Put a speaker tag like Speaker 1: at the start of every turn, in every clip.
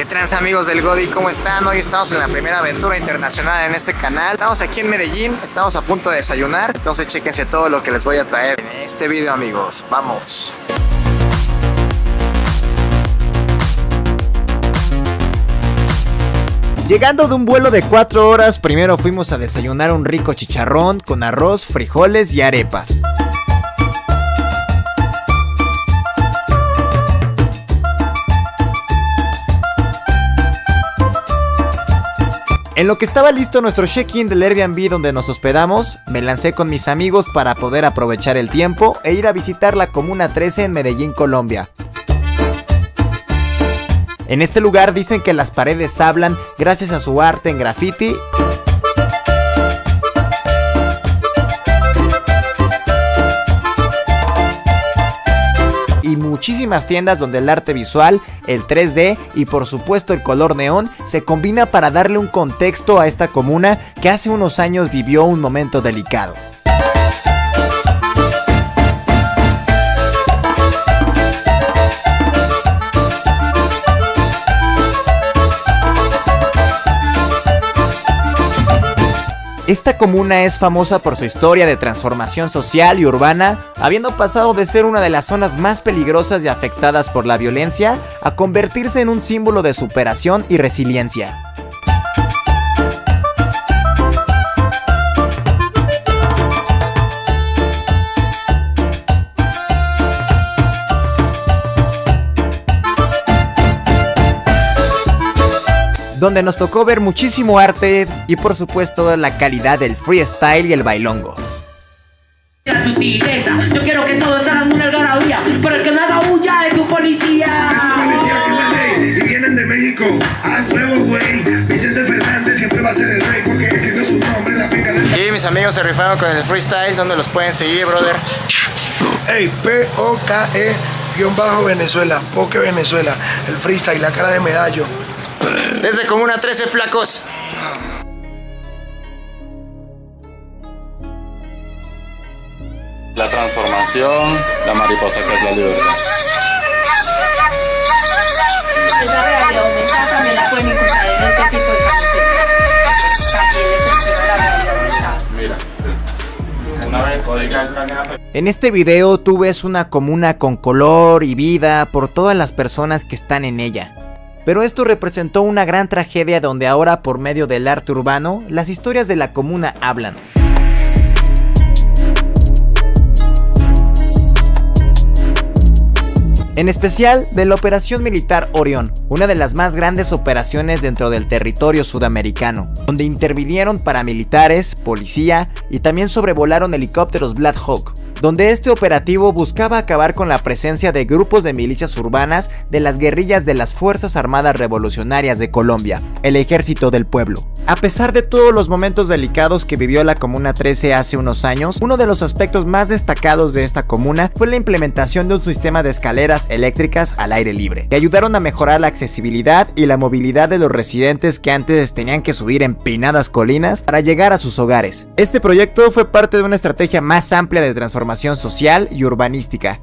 Speaker 1: ¿Qué trans amigos del Godi? ¿Cómo están? Hoy estamos en la primera aventura internacional en este canal. Estamos aquí en Medellín, estamos a punto de desayunar. Entonces chéquense todo lo que les voy a traer en este video amigos. Vamos. Llegando de un vuelo de 4 horas, primero fuimos a desayunar un rico chicharrón con arroz, frijoles y arepas. En lo que estaba listo nuestro check-in del Airbnb donde nos hospedamos, me lancé con mis amigos para poder aprovechar el tiempo e ir a visitar la Comuna 13 en Medellín, Colombia. En este lugar dicen que las paredes hablan gracias a su arte en graffiti muchísimas tiendas donde el arte visual, el 3D y por supuesto el color neón se combina para darle un contexto a esta comuna que hace unos años vivió un momento delicado. Esta comuna es famosa por su historia de transformación social y urbana, habiendo pasado de ser una de las zonas más peligrosas y afectadas por la violencia a convertirse en un símbolo de superación y resiliencia. Donde nos tocó ver muchísimo arte y por supuesto la calidad del freestyle y el bailongo.
Speaker 2: La sutileza, yo quiero que todos hagan una algarabía, pero el que me haga bulla es un policía.
Speaker 3: Es un policía que es la ley y vienen de México. Al nuevo güey, Vicente Fernández siempre va a ser el rey porque escribió su nombre en la pica del.
Speaker 1: Y mis amigos se rifaron con el freestyle, donde los pueden seguir, brother.
Speaker 3: Ey, P-O-K-E, guion bajo Venezuela, Poke Venezuela, el freestyle, la cara de medallo.
Speaker 1: Desde Comuna 13 Flacos.
Speaker 4: La transformación, la mariposa que es la libertad.
Speaker 5: Esa realidad aumentada también la pueden encontrar en este tipo de camisetas. También les enseño la realidad aumentada.
Speaker 4: Mira, una vez código escaneado.
Speaker 1: En este video tú ves una comuna con color y vida por todas las personas que están en ella. Pero esto representó una gran tragedia donde ahora por medio del arte urbano las historias de la comuna hablan. En especial de la Operación Militar Orión, una de las más grandes operaciones dentro del territorio sudamericano, donde intervinieron paramilitares, policía y también sobrevolaron helicópteros Black Hawk, donde este operativo buscaba acabar con la presencia de grupos de milicias urbanas de las guerrillas de las Fuerzas Armadas Revolucionarias de Colombia, el Ejército del Pueblo. A pesar de todos los momentos delicados que vivió la Comuna 13 hace unos años, uno de los aspectos más destacados de esta comuna fue la implementación de un sistema de escaleras eléctricas al aire libre, que ayudaron a mejorar la accesibilidad y la movilidad de los residentes que antes tenían que subir empinadas colinas para llegar a sus hogares. Este proyecto fue parte de una estrategia más amplia de transformación social y urbanística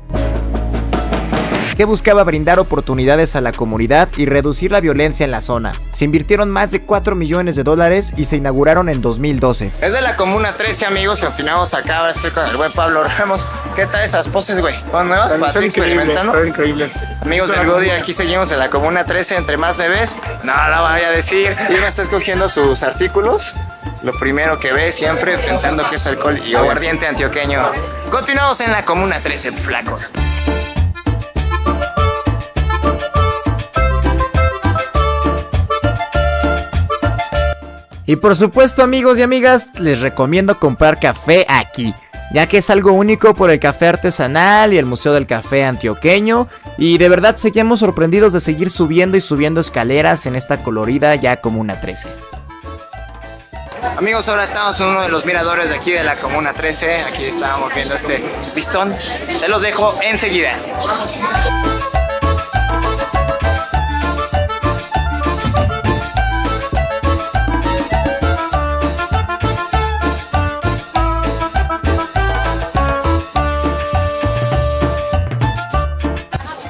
Speaker 1: que buscaba brindar oportunidades a la comunidad y reducir la violencia en la zona. Se invirtieron más de 4 millones de dólares y se inauguraron en 2012. Es de la Comuna 13, amigos. Continuamos acá. Ahora estoy con el buen Pablo Ramos. ¿Qué tal esas poses, güey? ¿Son nuevas para ti experimentando?
Speaker 6: Son increíbles.
Speaker 1: Amigos del Godi, aquí seguimos en la Comuna 13, entre más bebés. No, no vaya a decir. Y uno está escogiendo sus artículos. Lo primero que ve siempre pensando que es alcohol y aguardiente antioqueño. Continuamos en la Comuna 13, flacos. Y por supuesto amigos y amigas, les recomiendo comprar café aquí, ya que es algo único por el café artesanal y el Museo del Café Antioqueño, y de verdad seguimos sorprendidos de seguir subiendo y subiendo escaleras en esta colorida ya Comuna 13. Amigos, ahora estamos en uno de los miradores de aquí de la Comuna 13, aquí estábamos viendo este pistón, se los dejo enseguida.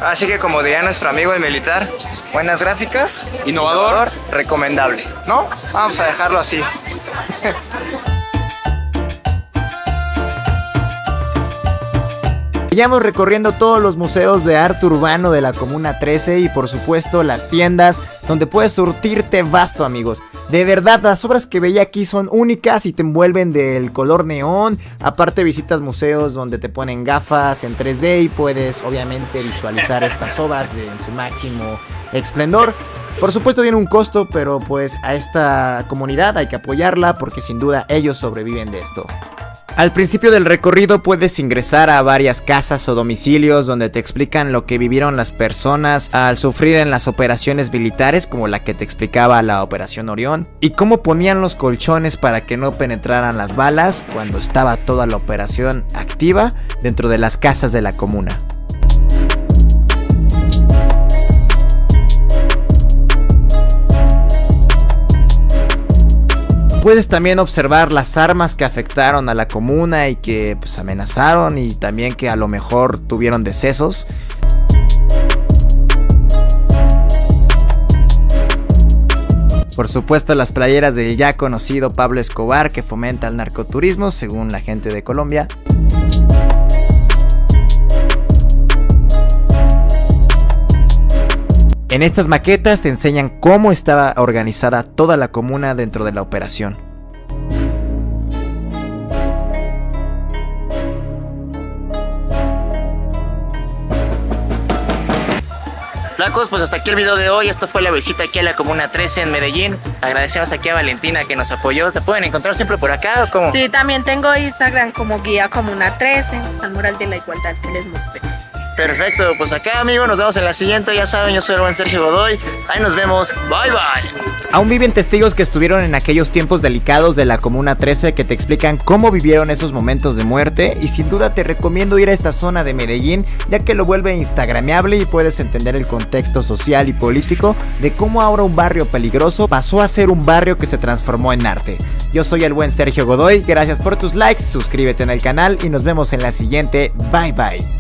Speaker 1: Así que como diría nuestro amigo el militar, buenas gráficas,
Speaker 4: Innovador.
Speaker 1: recomendable, ¿no? Vamos a dejarlo así. Seguimos recorriendo todos los museos de arte urbano de la Comuna 13 y por supuesto las tiendas donde puedes surtirte vasto amigos. De verdad, las obras que veía aquí son únicas y te envuelven del color neón. Aparte visitas museos donde te ponen gafas en 3D y puedes obviamente visualizar estas obras en su máximo esplendor. Por supuesto tiene un costo, pero pues a esta comunidad hay que apoyarla porque sin duda ellos sobreviven de esto. Al principio del recorrido puedes ingresar a varias casas o domicilios donde te explican lo que vivieron las personas al sufrir en las operaciones militares como la que te explicaba la Operación Orión y cómo ponían los colchones para que no penetraran las balas cuando estaba toda la operación activa dentro de las casas de la comuna. Puedes también observar las armas que afectaron a la comuna y que pues amenazaron y también que a lo mejor tuvieron decesos. Por supuesto las playeras del ya conocido Pablo Escobar que fomenta el narcoturismo según la gente de Colombia. En estas maquetas te enseñan cómo estaba organizada toda la comuna dentro de la operación.
Speaker 6: Flacos, pues hasta aquí el video de hoy. Esto fue la visita aquí a la Comuna 13 en Medellín. Agradecemos aquí a Valentina que nos apoyó. ¿Te pueden encontrar siempre por acá o cómo?
Speaker 5: Sí, también tengo Instagram como guía comuna 13, al mural de la igualdad que les mostré.
Speaker 6: Perfecto, pues acá amigos, nos vemos en la siguiente. Ya saben, yo soy el buen Sergio Godoy. Ahí nos vemos. Bye bye.
Speaker 1: Aún viven testigos que estuvieron en aquellos tiempos delicados de la Comuna 13 que te explican cómo vivieron esos momentos de muerte y sin duda te recomiendo ir a esta zona de Medellín ya que lo vuelve instagrameable y puedes entender el contexto social y político de cómo ahora un barrio peligroso pasó a ser un barrio que se transformó en arte. Yo soy el buen Sergio Godoy, gracias por tus likes, suscríbete en el canal y nos vemos en la siguiente, bye bye.